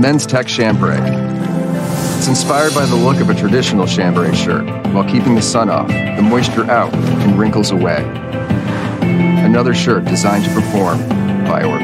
men's tech chambray. It's inspired by the look of a traditional chambray shirt while keeping the sun off, the moisture out, and wrinkles away. Another shirt designed to perform by Orvis.